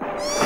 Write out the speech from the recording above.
you